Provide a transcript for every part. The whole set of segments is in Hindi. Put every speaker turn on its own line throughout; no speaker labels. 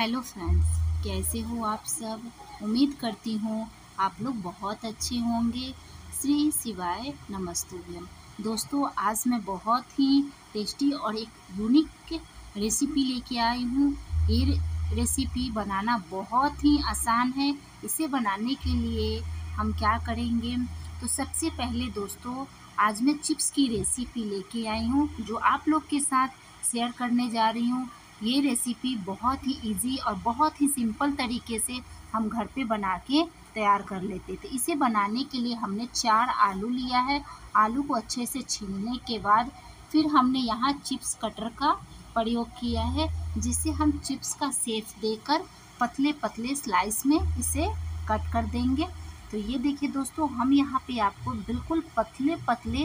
हेलो फ्रेंड्स कैसे हो आप सब? उम्मीद करती हूँ आप लोग बहुत अच्छे होंगे। श्री शिवाय नमस्तुभ्यम। दोस्तों, आज मैं बहुत ही टेस्टी और एक यूनिक रेसिपी लेके आई हूँ। ये रेसिपी बनाना बहुत ही आसान है। इसे बनाने के लिए हम क्या करेंगे? तो सबसे पहले दोस्तों, आज मैं चिप्स की रेसिपी लेके आई हूँ, जो आप लोग के साथ शेयर करने जा रही हूँ। ये रेसिपी बहुत ही इजी और बहुत ही सिंपल तरीके से हम घर पे बना के तैयार कर लेते थे। इसे बनाने के लिए हमने चार आलू लिया है। आलू को अच्छे से छीलने के बाद फिर हमने यहाँ चिप्स कटर का प्रयोग किया है जिससे हम चिप्स का सेफ़ देकर पतले पतले स्लाइस में इसे कट कर देंगे। तो ये देखिए दोस्तों, हम यहाँ पे आपको बिल्कुल पतले पतले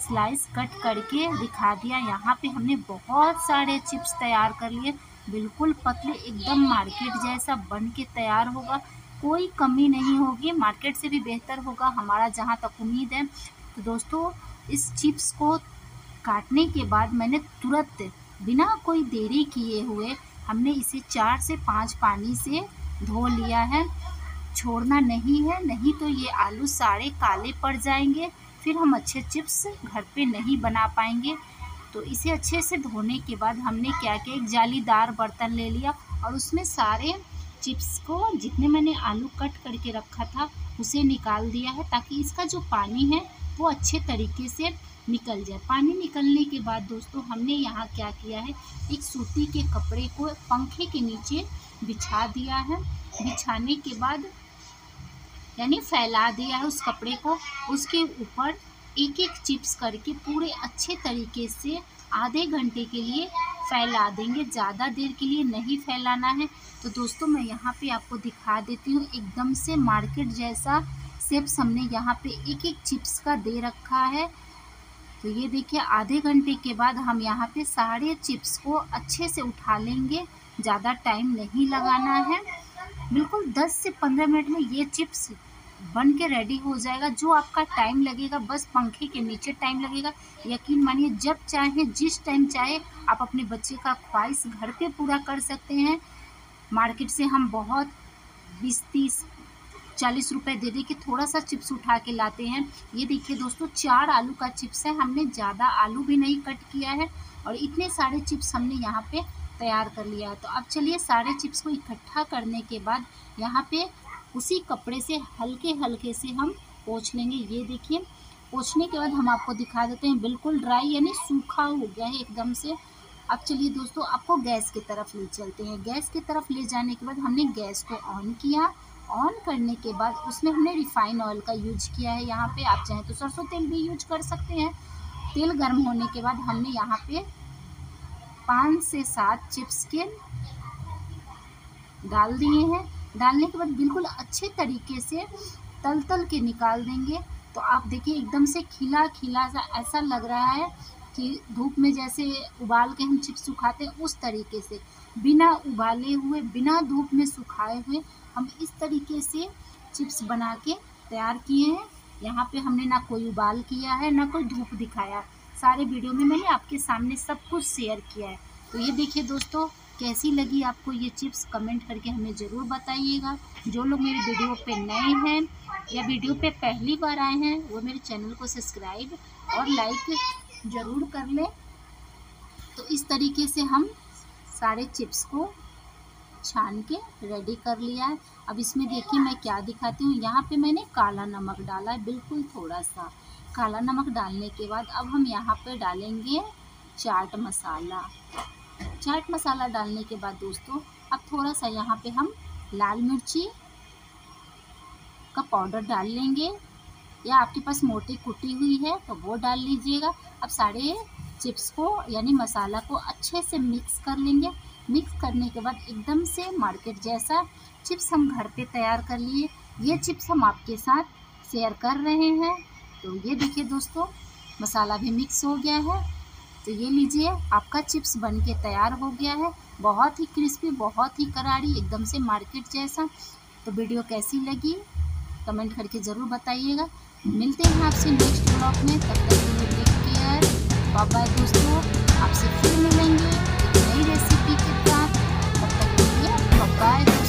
स्लाइस कट करके दिखा दिया। यहाँ पे हमने बहुत सारे चिप्स तैयार कर लिए। बिल्कुल पतले, एकदम मार्केट जैसा बन के तैयार होगा। कोई कमी नहीं होगी। मार्केट से भी बेहतर होगा। हमारा जहाँ तक उम्मीद है। तो दोस्तों, इस चिप्स को काटने के बाद मैंने तुरंत बिना कोई देरी किए हुए हमने इसे चार से पाँच पानी से धो लिया है। छोड़ना नहीं है। नहीं तो ये आलू सारे काले पड़ जाएँगे। फिर हम अच्छे चिप्स घर पे नहीं बना पाएँगे। तो इसे अच्छे से धोने के बाद हमने क्या किया? एक जालीदार बर्तन ले लिया और उसमें सारे चिप्स को, जितने मैंने आलू कट करके रखा था, उसे निकाल दिया है ताकि इसका जो पानी है, वो अच्छे तरीके से निकल जाए। पानी निकलने के बाद दोस्तों, हमने यहाँ क्या किया है? एक सूती के कपड़े को पंखे के नीचे बिछा दिया है। बिछाने के बाद यानी फैला दिया है उस कपड़े को। उसके ऊपर एक एक चिप्स करके पूरे अच्छे तरीके से आधे घंटे के लिए फैला देंगे। ज़्यादा देर के लिए नहीं फैलाना है। तो दोस्तों, मैं यहाँ पे आपको दिखा देती हूँ। एकदम से मार्केट जैसा सेप्स हमने यहाँ पे एक एक चिप्स का दे रखा है। तो ये देखिए, आधे घंटे के बाद हम यहाँ पे सारे चिप्स को अच्छे से उठा लेंगे। ज़्यादा टाइम नहीं लगाना है। बिल्कुल 10 से 15 मिनट में ये चिप्स बन के रेडी हो जाएगा, जो आपका टाइम लगेगा, बस पंखे के नीचे टाइम लगेगा। यकीन मानिए, जब चाहे, जिस टाइम चाहे, आप अपने बच्चे का ख्वाहिश घर पे पूरा कर सकते हैं। मार्केट से हम बहुत बीस तीस, चालीस रुपए दे दे के थोड़ा सा चिप्स उठा के लाते हैं। ये देखिए दोस्तों, चार आलू का चिप्स है। हमने ज़्यादा आलू भी नहीं कट किया है और इतने सारे चिप्स हमने यहाँ पे तैयार कर लिया है। तो अब चलिए सारे चिप्स को इकट्ठा करने के बाद यहाँ पे उसी कपड़े से हल्के हल्के से हम पोछ लेंगे। ये देखिए, पोछने के बाद हम आपको दिखा देते हैं, बिल्कुल ड्राई यानी सूखा हो गया है एकदम से। अब चलिए दोस्तों, आपको गैस की तरफ़ ले चलते हैं। गैस की तरफ़ ले जाने के बाद हमने गैस को ऑन किया। ऑन करने के बाद उसमें हमने रिफाइन ऑयल का यूज़ किया है। यहाँ पे आप चाहें तो सरसों तेल भी यूज़ कर सकते हैं। तेल गर्म होने के बाद हमने यहाँ पे पाँच से सात चिप्स के डाल दिए हैं। डालने के बाद बिल्कुल अच्छे तरीके से तल तल के निकाल देंगे। तो आप देखिए, एकदम से खिला खिला सा ऐसा लग रहा है कि धूप में जैसे उबाल के हम चिप्स सुखाते हैं, उस तरीके से। बिना उबाले हुए, बिना धूप में सुखाए हुए हम इस तरीके से चिप्स बना के तैयार किए हैं। यहाँ पे हमने ना कोई उबाल किया है, ना कोई धूप दिखाया। सारे वीडियो में मैंने आपके सामने सब कुछ शेयर किया है। तो ये देखिए दोस्तों कैसी लगी आपको ये चिप्स, कमेंट करके हमें ज़रूर बताइएगा। जो लोग मेरे वीडियो पे नए हैं या वीडियो पे पहली बार आए हैं, वो मेरे चैनल को सब्सक्राइब और लाइक ज़रूर कर लें। तो इस तरीके से हम सारे चिप्स को छान के रेडी कर लिया है। अब इसमें देखिए मैं क्या दिखाती हूँ। यहाँ पे मैंने काला नमक डाला है, बिल्कुल थोड़ा सा। काला नमक डालने के बाद अब हम यहाँ पे डालेंगे चाट मसाला। चाट मसाला डालने के बाद दोस्तों, अब थोड़ा सा यहाँ पे हम लाल मिर्ची का पाउडर डाल लेंगे। या आपके पास मोटी कुटी हुई है तो वो डाल लीजिएगा। अब सारे चिप्स को, यानी मसाला को अच्छे से मिक्स कर लेंगे। मिक्स करने के बाद एकदम से मार्केट जैसा चिप्स हम घर पे तैयार कर लिए। ये चिप्स हम आपके साथ शेयर कर रहे हैं। तो ये देखिए दोस्तों, मसाला भी मिक्स हो गया है। तो ये लीजिए, आपका चिप्स बन के तैयार हो गया है। बहुत ही क्रिस्पी, बहुत ही करारी, एकदम से मार्केट जैसा। तो वीडियो कैसी लगी, कमेंट करके ज़रूर बताइएगा। मिलते हैं आपसे नेक्स्ट ब्लॉग में। तब तक के लिए टेक केयर बाय बाय दोस्तों। आपसे फिर मिलेंगे एक नई रेसिपी के साथ। तब तक के लिए बाय